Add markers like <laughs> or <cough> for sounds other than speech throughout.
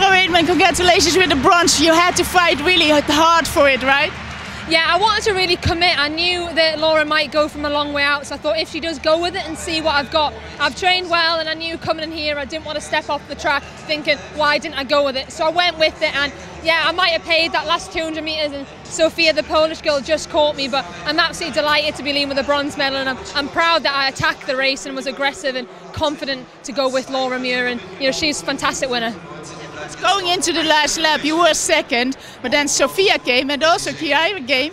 Laura congratulations with the bronze. You had to fight really hard for it, right? Yeah, I wanted to really commit. I knew that Laura might go from a long way out, so I thought if she does go with it and see what I've got. I've trained well, and I knew coming in here I didn't want to step off the track thinking, why didn't I go with it? So I went with it, and yeah, I might have paid that last 200 metres, and Sofia, the Polish girl, just caught me, but I'm absolutely delighted to be leading with a bronze medal, and I'm, I'm proud that I attacked the race and was aggressive and confident to go with Laura Muir, and you know she's a fantastic winner. Going into the last lap, you were second, but then Sofia came and also Ciara came.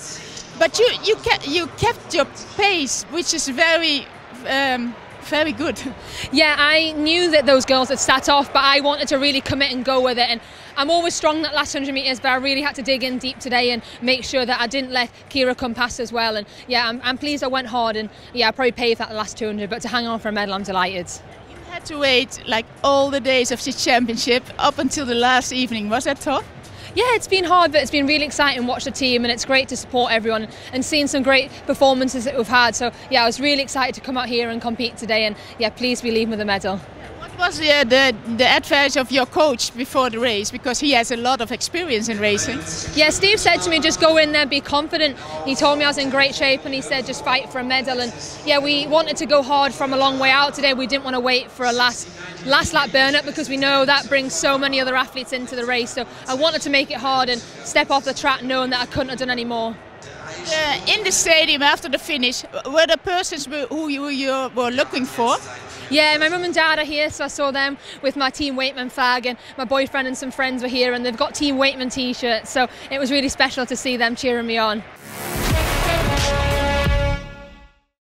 But you you kept you kept your pace, which is very. Um, very good. <laughs> Yeah, I knew that those girls had sat off, but I wanted to really commit and go with it. And I'm always strong that last 100 metres, but I really had to dig in deep today and make sure that I didn't let Ciara come past as well. And yeah, I'm, I'm pleased I went hard, and yeah, I probably paved that last 200, but to hang on for a medal, I'm delighted to wait like all the days of the championship up until the last evening. Was that tough? Yeah, it's been hard, but it's been really exciting to watch the team, and it's great to support everyone and seeing some great performances that we've had. So yeah, I was really excited to come out here and compete today, and yeah, please be leaving with a medal. What was the, the, the advice of your coach before the race? Because he has a lot of experience in racing. Yeah, Steve said to me, just go in there, be confident. He told me I was in great shape and he said, just fight for a medal. And yeah, we wanted to go hard from a long way out today. We didn't want to wait for a last last lap burn up because we know that brings so many other athletes into the race. So I wanted to make it hard and step off the track knowing that I couldn't have done any more. Uh, in the stadium after the finish, were the persons who you, you were looking for? Yeah, my mum and dad are here, so I saw them with my Team Weightman flag, and my boyfriend and some friends were here, and they've got Team Weightman t-shirts, so it was really special to see them cheering me on.